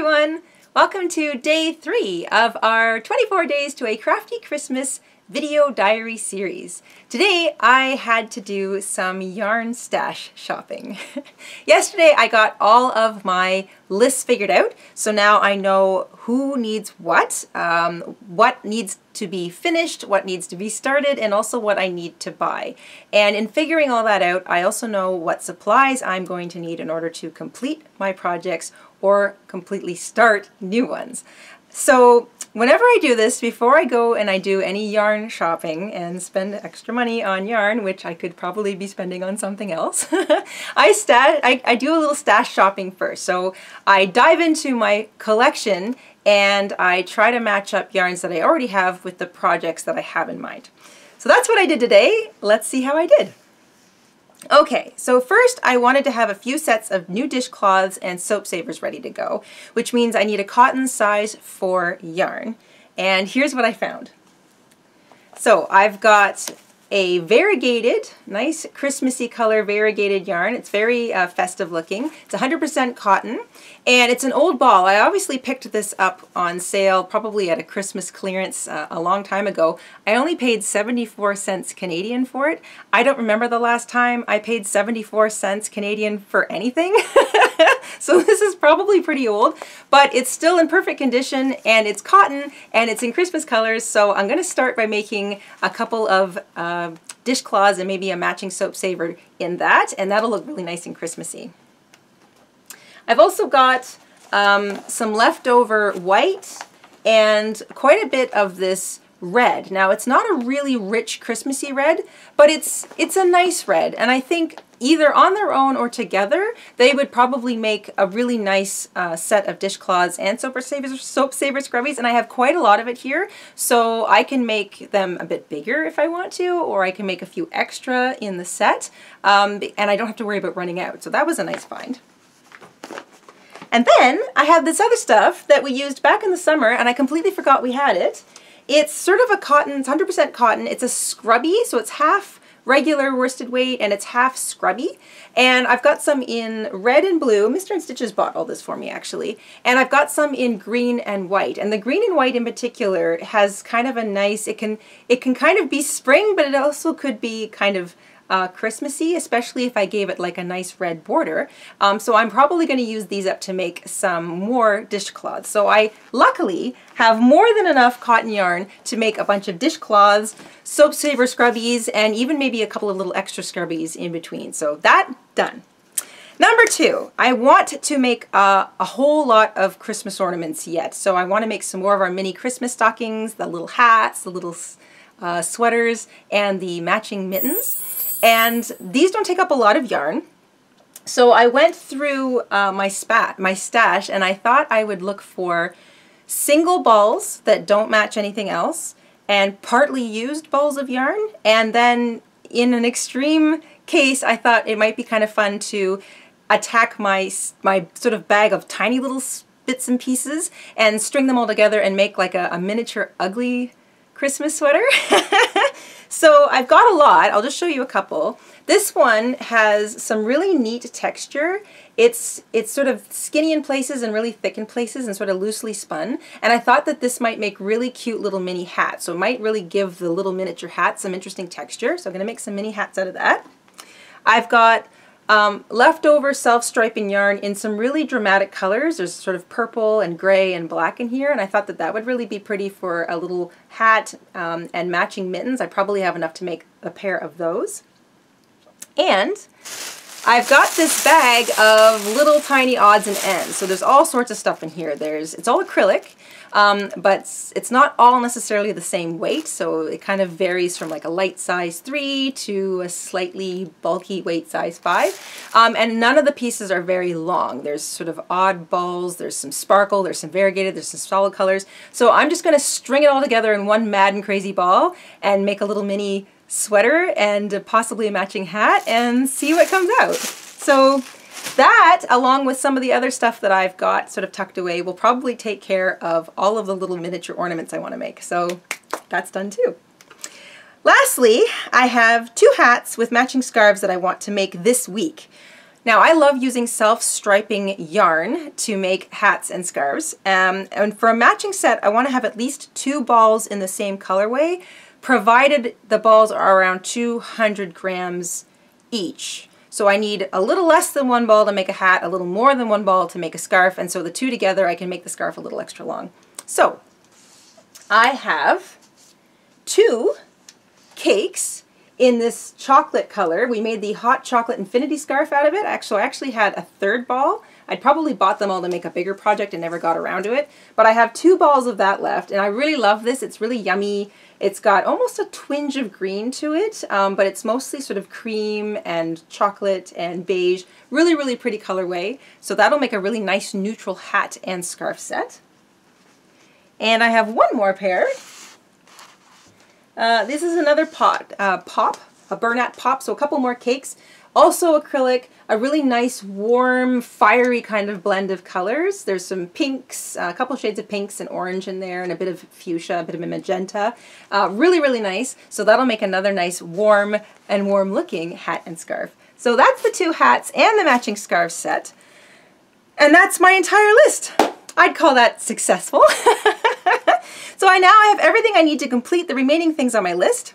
everyone! Welcome to day three of our 24 Days to a Crafty Christmas video diary series. Today I had to do some yarn stash shopping. Yesterday I got all of my lists figured out, so now I know who needs what, um, what needs to be finished, what needs to be started, and also what I need to buy. And in figuring all that out, I also know what supplies I'm going to need in order to complete my projects or completely start new ones. So whenever I do this, before I go and I do any yarn shopping and spend extra money on yarn, which I could probably be spending on something else, I, stash, I, I do a little stash shopping first. So I dive into my collection and I try to match up yarns that I already have with the projects that I have in mind. So that's what I did today. Let's see how I did. Okay, so first I wanted to have a few sets of new dishcloths and soap savers ready to go, which means I need a cotton size 4 yarn. And here's what I found. So I've got a variegated, nice Christmassy color variegated yarn. It's very uh, festive looking. It's 100% cotton and it's an old ball. I obviously picked this up on sale probably at a Christmas clearance uh, a long time ago. I only paid 74 cents Canadian for it. I don't remember the last time I paid 74 cents Canadian for anything. so this is probably pretty old, but it's still in perfect condition and it's cotton and it's in Christmas colors. So I'm going to start by making a couple of uh, dishcloths and maybe a matching soap saver in that, and that'll look really nice and Christmassy. I've also got um, some leftover white and quite a bit of this red. Now it's not a really rich Christmassy red, but it's it's a nice red and I think either on their own or together they would probably make a really nice uh, set of dishcloths and soap savers, soap saver scrubbies and I have quite a lot of it here so I can make them a bit bigger if I want to or I can make a few extra in the set um, and I don't have to worry about running out so that was a nice find. And then I have this other stuff that we used back in the summer and I completely forgot we had it. It's sort of a cotton, it's 100% cotton. It's a scrubby, so it's half regular worsted weight and it's half scrubby. And I've got some in red and blue. Mr. InStitches bought all this for me actually. And I've got some in green and white. And the green and white in particular has kind of a nice, it can, it can kind of be spring, but it also could be kind of uh, Christmassy, especially if I gave it like a nice red border. Um, so I'm probably going to use these up to make some more dishcloths. So I luckily have more than enough cotton yarn to make a bunch of dishcloths, soap saver scrubbies, and even maybe a couple of little extra scrubbies in between. So that done. Number two, I want to make uh, a whole lot of Christmas ornaments yet. So I want to make some more of our mini Christmas stockings, the little hats, the little uh, sweaters, and the matching mittens. And these don't take up a lot of yarn. So I went through uh, my spat, my stash, and I thought I would look for single balls that don't match anything else and partly used balls of yarn. And then in an extreme case, I thought it might be kind of fun to attack my, my sort of bag of tiny little bits and pieces and string them all together and make like a, a miniature ugly Christmas sweater. So I've got a lot. I'll just show you a couple. This one has some really neat texture. It's, it's sort of skinny in places and really thick in places and sort of loosely spun. And I thought that this might make really cute little mini hats. So it might really give the little miniature hat some interesting texture. So I'm going to make some mini hats out of that. I've got um, leftover self-striping yarn in some really dramatic colors. There's sort of purple and gray and black in here, and I thought that that would really be pretty for a little hat um, and matching mittens. I probably have enough to make a pair of those. And I've got this bag of little tiny odds and ends. So there's all sorts of stuff in here. There's It's all acrylic, um, but it's not all necessarily the same weight. So it kind of varies from like a light size 3 to a slightly bulky weight size 5. Um, and none of the pieces are very long. There's sort of odd balls, there's some sparkle, there's some variegated, there's some solid colors. So I'm just going to string it all together in one mad and crazy ball and make a little mini sweater and possibly a matching hat and see what comes out. So that, along with some of the other stuff that I've got sort of tucked away, will probably take care of all of the little miniature ornaments I want to make. So that's done too. Lastly, I have two hats with matching scarves that I want to make this week. Now I love using self-striping yarn to make hats and scarves. Um, and for a matching set, I want to have at least two balls in the same colorway, provided the balls are around 200 grams each. So I need a little less than one ball to make a hat, a little more than one ball to make a scarf, and so the two together I can make the scarf a little extra long. So I have two cakes in this chocolate color. We made the hot chocolate infinity scarf out of it. Actually, I actually had a third ball. I'd probably bought them all to make a bigger project and never got around to it. But I have two balls of that left, and I really love this. It's really yummy. It's got almost a twinge of green to it, um, but it's mostly sort of cream and chocolate and beige. Really, really pretty colorway. So that'll make a really nice neutral hat and scarf set. And I have one more pair. Uh, this is another pot, uh, pop, a Bernat pop, so a couple more cakes. Also acrylic, a really nice, warm, fiery kind of blend of colors. There's some pinks, uh, a couple shades of pinks and orange in there, and a bit of fuchsia, a bit of a magenta. Uh, really, really nice. So that'll make another nice, warm and warm-looking hat and scarf. So that's the two hats and the matching scarf set. And that's my entire list. I'd call that successful. so I now I have everything I need to complete the remaining things on my list.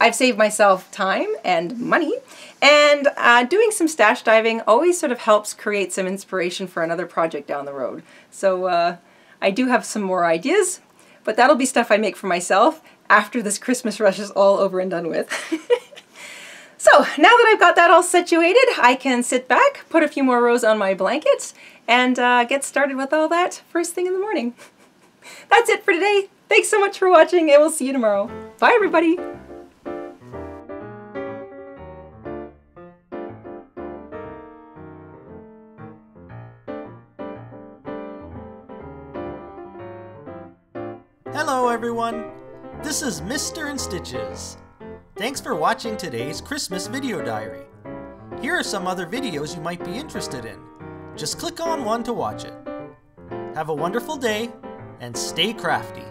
I've saved myself time and money, and uh, doing some stash diving always sort of helps create some inspiration for another project down the road. So uh, I do have some more ideas, but that'll be stuff I make for myself after this Christmas rush is all over and done with. so now that I've got that all situated, I can sit back, put a few more rows on my blankets, and uh, get started with all that first thing in the morning. That's it for today. Thanks so much for watching, and we'll see you tomorrow. Bye, everybody! Hello everyone! This is Mr. InStitches. Thanks for watching today's Christmas video diary. Here are some other videos you might be interested in. Just click on one to watch it. Have a wonderful day and stay crafty.